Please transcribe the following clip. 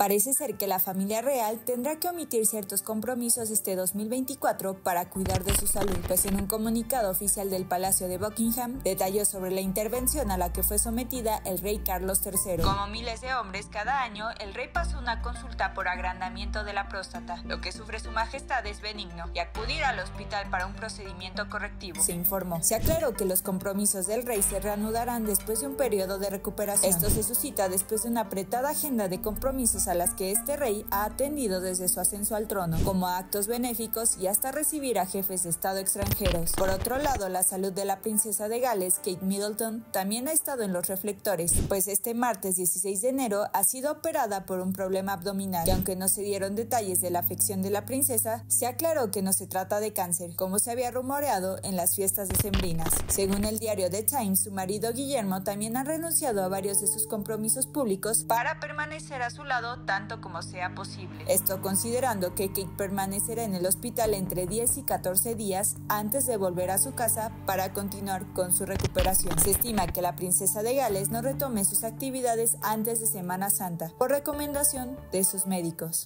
Parece ser que la familia real tendrá que omitir ciertos compromisos este 2024 para cuidar de su salud, pues en un comunicado oficial del Palacio de Buckingham detalló sobre la intervención a la que fue sometida el rey Carlos III. Como miles de hombres, cada año el rey pasó una consulta por agrandamiento de la próstata. Lo que sufre su majestad es benigno y acudir al hospital para un procedimiento correctivo, se informó. Se aclaró que los compromisos del rey se reanudarán después de un periodo de recuperación. Esto se suscita después de una apretada agenda de compromisos a las que este rey ha atendido desde su ascenso al trono, como actos benéficos y hasta recibir a jefes de Estado extranjeros. Por otro lado, la salud de la princesa de Gales, Kate Middleton, también ha estado en los reflectores, pues este martes 16 de enero ha sido operada por un problema abdominal, y aunque no se dieron detalles de la afección de la princesa, se aclaró que no se trata de cáncer, como se había rumoreado en las fiestas decembrinas. Según el diario The Times, su marido Guillermo también ha renunciado a varios de sus compromisos públicos para permanecer a su lado tanto como sea posible. Esto considerando que Kate permanecerá en el hospital entre 10 y 14 días antes de volver a su casa para continuar con su recuperación. Se estima que la princesa de Gales no retome sus actividades antes de Semana Santa, por recomendación de sus médicos.